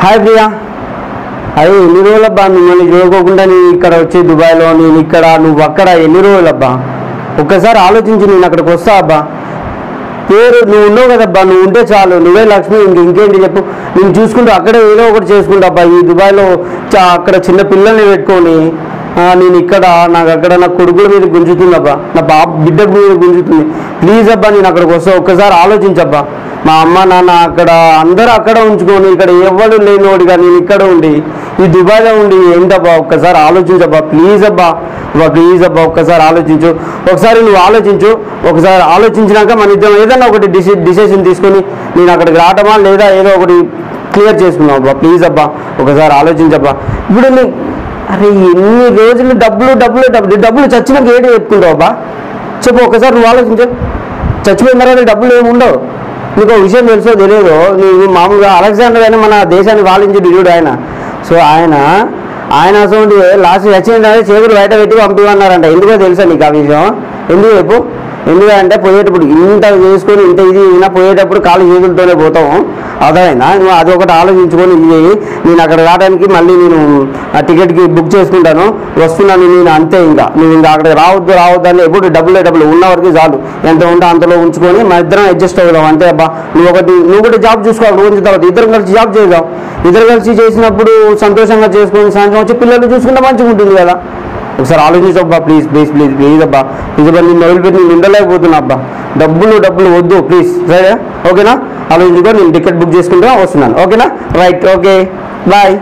Hi Priya అదే ఎన్ని రోజులబ్బా మిమ్మల్ని చూడుకోకుండా నేను ఇక్కడ వచ్చి దుబాయ్లో నేను ఇక్కడ నువ్వు అక్కడ ఎన్ని రోజులబ్బా? ఒక్కసారి ఆలోచించి నేను అక్కడికి వస్తా అబ్బా. పేరు నువ్వు ఉన్నావు కదబ్బా నువ్వు ఉంటే చాలు నువ్వే లక్ష్మి ఇంక ఇంకేంటి చెప్పు. నేను చూసుకుంటూ అక్కడే ఏదో ఒకటి చేసుకుంటా అబ్బా ఈ దుబాయ్లో చా- అక్కడ చిన్న పిల్లల్ని పెట్టుకొని నేను ఇక్కడ నాకు అక్కడ నా కొడుకుల మీద గుంజుతుంది అబ్బా నా బాబు బిడ్డ మీద గుంజుతుంది. ప్లీజ్ అబ్బా నేను అక్కడికి వస్తా ఒక్కసారి ఆలోచించబ్బా. మా అమ్మ నాన్న అక్కడ అందరూ అక్కడ ఉంచుకొని ఇక్కడ ఎవరు లేనివాడిగా నేను ఇక్కడ ఉండి ఈ దుబాయ్లో ఉండి ఏంటబ్బా ఒక్కసారి ఆలోచించబ్బా ప్లీజ్ అబ్బా అబ్బా ప్లీజ్ అబ్బా ఒక్కసారి ఆలోచించు. ఒకసారి నువ్వు ఆలోచించు ఒకసారి ఆలోచించినాక మన ఇద్దరం ఏదైనా ఒకటి డిసి డిసిషన్ తీసుకొని నేను అక్కడికి రావటమా లేదా ఏదో ఒకటి క్లియర్ చేసుకున్నావు అబ్బా ప్లీజ్ అబ్బా ఒకసారి ఆలోచించబ్బా. ఇప్పుడు నీ అరే ఎన్ని రోజులు డబ్బులు డబ్బులు డబ్బులు డబ్బులు చచ్చినాక ఏడు చెప్పుకుంటావు అబ్బా? చెప్పు ఒకసారి నువ్వు ఆలోచించు. చచ్చిపోయిన తర్వాత డబ్బులు ఏమి ఉండవు. నీకు విషయం తెలుసో తెలియదు? నీకు మామూలుగా అలెగ్జాండర్ అని మన దేశాన్ని పాలించి డ్యూడు ఆయన. సో ఆయన ఆయన అసలు లాస్ట్ వచ్చిన చేతులు బయట పెట్టి పంపిమన్నారంట ఎందుకో తెలుసా నీకు ఆ విషయం? ఎందుకు చెప్పు? ఎందుకంటే పోయేటప్పుడు ఇంత చేసుకొని ఇంత ఇది అయినా పోయేటప్పుడు కాలు చేతులతోనే పోతాం అదైనా నువ్వు అది ఒకటి ఆలోచించుకొని ఇది నేను అక్కడ రావడానికి మళ్ళీ నేను ఆ టికెట్కి బుక్ చేసుకుంటాను. వస్తున్నాను నేను అంతే ఇంకా. నువ్వు ఇంకా అక్కడ రావద్దు రావద్దు అని ఎప్పుడు డబ్బులే డబ్బులు ఉన్న వరకు చాలు. ఎంత ఉంటే అంతలో ఉంచుకొని మా ఇద్దరం అడ్జస్ట్ అవుదాం. అంతే అబ్బా. నువ్వు ఒకటి నువ్వు కూడా జాబ్ చూసుకోవాలి రోజు తర్వాత ఇద్దరం కలిసి జాబ్ చేద్దాం. ఇద్దరు కలిసి చేసినప్పుడు సంతోషంగా చేసుకొని సాయంత్రం వచ్చి పిల్లలు చూసుకుంటే మంచిగా ఉంటుంది కదా. ఒకసారి ఆలోచించబ్బా ప్లీజ్ ప్లీజ్ ప్లీజ్ ప్లీజ్ అబ్బా. ప్లీజ్ అబ్బా నేను వదిలిపెట్టి నేను ఉండలేకపోతున్నా అబ్బా. డబ్బులు డబ్బులు వద్దు ప్లీజ్ సరే ఓకేనా? ఆలోచించుకో నేను టికెట్ బుక్ చేసుకుంటా వస్తున్నాను. ఓకేనా? Right okay bye